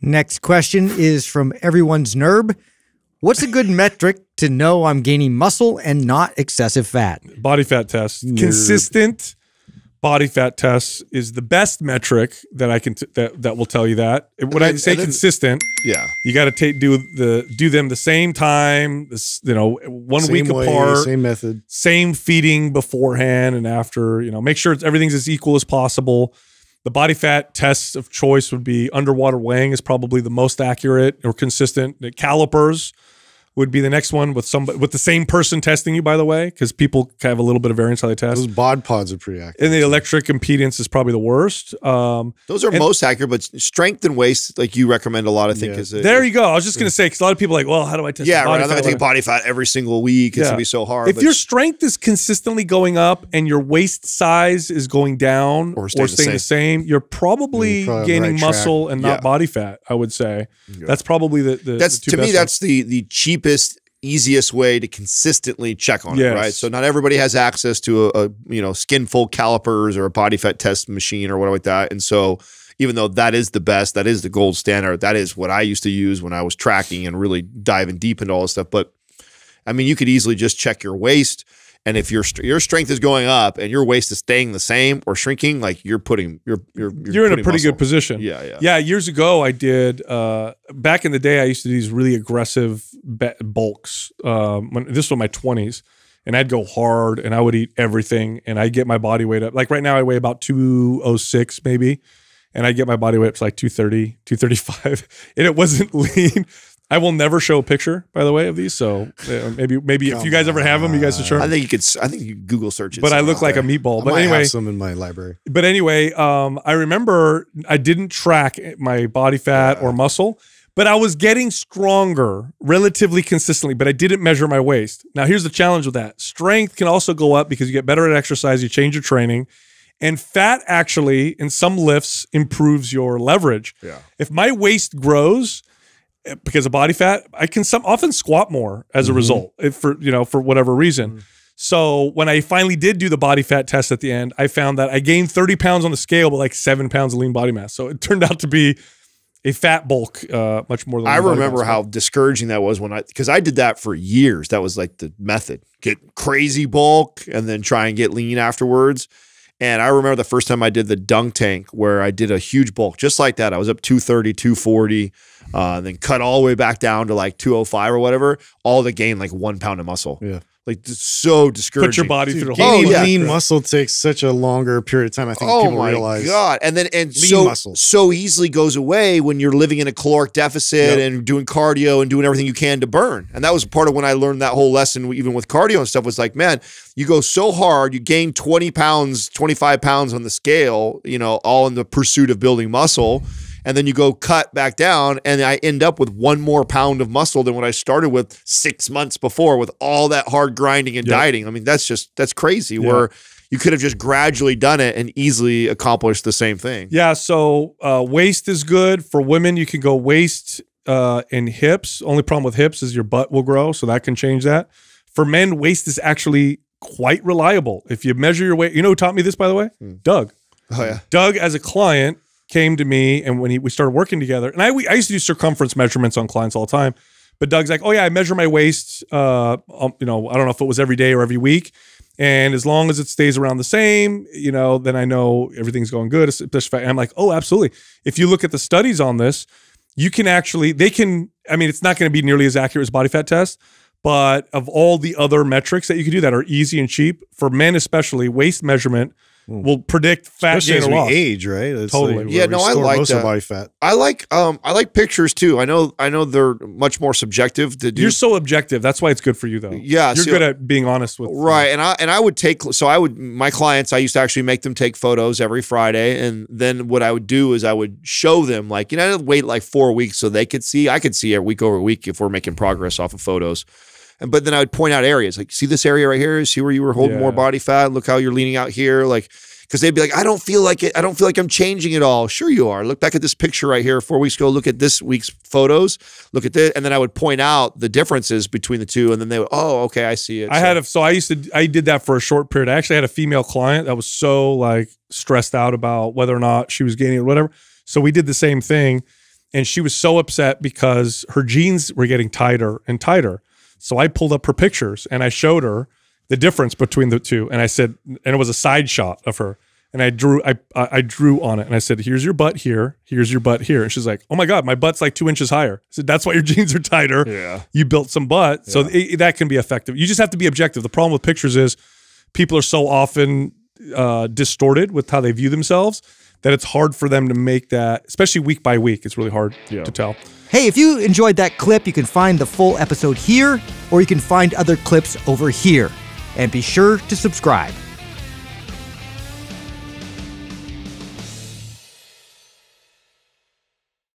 Next question is from everyone's NERB. What's a good metric to know I'm gaining muscle and not excessive fat? Body fat test. Consistent body fat test is the best metric that I can t- that that will tell you that. When I then- say and then- consistent, Yeah. you got to take do the do them the same time, this you know, one Same week way, apart, same method. same feeding beforehand and after. You know, make sure it's, everything's as equal as possible. The body fat tests of choice would be underwater weighing is probably the most accurate or consistent. The calipers would be the next one with some with the same person testing you, by the way, because people have a little bit of variance how they test. Those bod pods are pretty accurate. And the electric impedance is probably the worst. Um, Those are And- most accurate, but strength and waist, like you recommend a lot, I think Yeah. is a, there you go. I was just going to say because a lot of people are like, well, how do I test? Yeah, right. I'm not gonna take body fat every single week. It's Yeah. gonna be so hard. If but your strength is consistently going up and your waist size is going down Or or staying staying, the the same, you're probably You're probably gaining right track. muscle and not Yeah. body fat. I would say that's probably the, the that's the two to me, best that's the the cheapest, easiest way to consistently check on it, right? So not everybody has access to a, a you know skinfold calipers or a body fat test machine or whatever like that, and so. Even though that is the best, that is the gold standard. That is what I used to use when I was tracking and really diving deep into all this stuff. But I mean, you could easily just check your waist, and if your your strength is going up and your waist is staying the same or shrinking, like you're putting you're you're you're, in a pretty muscle. good position. Yeah, yeah. Yeah, years ago I did. Uh, back in the day, I used to do these really aggressive bulks. Um, when this was my twenties, and I'd go hard, and I would eat everything, and I'd get my body weight up. Like right now, I weigh about two oh six maybe, and I get my body weight up to like 230, 235, and it wasn't lean. I will never show a picture, by the way, of these. So uh, maybe maybe if you guys ever have them, you guys should show. I think you could. I think you could Google search it. But I look like a meatball. I But anyway, have some in my library. but anyway, um, I remember I didn't track my body fat or muscle, but I was getting stronger relatively consistently, but I didn't measure my waist. Now, here's the challenge with that strength can also go up because you get better at exercise, you change your training. And fat actually, in some lifts, improves your leverage. Yeah. If my waist grows because of body fat, I can some often squat more as a result if for you know for whatever reason. So when I finally did do the body fat test at the end, I found that I gained 30 pounds on the scale, but like seven pounds of lean body mass. So it turned out to be a fat bulk, uh, much more than I remember how discouraging that was when I because I did that for years. That was like the method: get crazy bulk and then try and get lean afterwards. And I remember the first time I did the dunk tank where I did a huge bulk just like that. I was up 230, 240, uh, then cut all the way back down to like 205 or whatever, all to gain like one pound of muscle. Yeah. Like it's so discouraging. put your body through the Oh, whole Gaining yeah. lean muscle takes such a longer period of time. I think oh people my realize. god! And then and Lean so muscle. so easily goes away when you're living in a caloric deficit Yep. and doing cardio and doing everything you can to burn. And that was part of when I learned that whole lesson, even with cardio and stuff. Was like, man, you go so hard, you gain 20 pounds, 25 pounds on the scale, you know, all in the pursuit of building muscle. And then you go cut back down, and I end up with one more pound of muscle than what I started with six months before with all that hard grinding and Yep. dieting. I mean, that's just that's crazy. Yeah. Where you could have just gradually done it and easily accomplished the same thing. Yeah, so uh, waist is good for women. You can go waist uh, and hips. Only problem with hips is your butt will grow, so that can change that. For men, waist is actually quite reliable. If you measure your weight, you know who taught me this, by the way? Doug. Oh yeah. Doug, as a client, came to me, and when he, we started working together, and I, we, I used to do circumference measurements on clients all the time. But Doug's like, oh yeah, I measure my waist. Uh, um, you know, I don't know if it was every day or every week, and as long as it stays around the same, you know, then I know everything's going good. I'm like, oh, absolutely. If you look at the studies on this, you can actually, they can. I mean, it's not going to be nearly as accurate as body fat test, but of all the other metrics that you can do that are easy and cheap for men, especially waist measurement will predict fat Especially gain as or we loss. age, right? It's Totally. like Yeah, no, I like most of that. body fat. I like um I like pictures too. I know I know they're much more subjective to do. You're so objective. That's why it's good for you, though. Yeah, you're see, good at being honest with. Right, and I and I would take so I would my clients I used to actually make them take photos every Friday, and then what I would do is I would show them like you know I'd wait like four weeks so they could see I could see it week over week if we're making progress off of photos, and but then I would point out areas like see this area right here, see where you were holding more body fat, look how you're leaning out here, like because they'd be like I don't feel like it, I don't feel like I'm changing at all. Sure you are. Look back at this picture right here four weeks ago. Look at this week's photos. Look at this, and then I would point out the differences between the two, and then they would oh okay I see it. I So- had a so I used to I did that for a short period. I actually had a female client that was so like stressed out about whether or not she was gaining or whatever. So we did the same thing. and she was so upset because her jeans were getting tighter and tighter. So I pulled up her pictures and I showed her the difference between the two, and I said, and it was a side shot of her. And I drew, I I drew on it, and I said, "Here's your butt here. Here's your butt here." And she's like, "Oh my god, my butt's like two inches higher." I said, "That's why your jeans are tighter. Yeah. you built some butt, so it, that can be effective. You just have to be objective. The problem with pictures is people are so often uh, distorted with how they view themselves that it's hard for them to make that, especially week by week. It's really hard to tell. Hey, if you enjoyed that clip, you can find the full episode here, or you can find other clips over here. And be sure to subscribe.